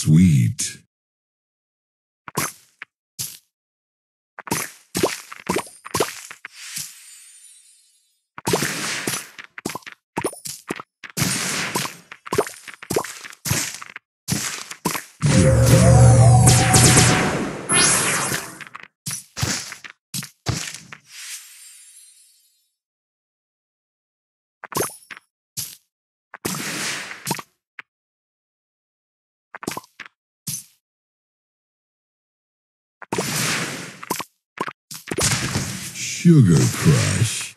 sweet. Sugar Crush.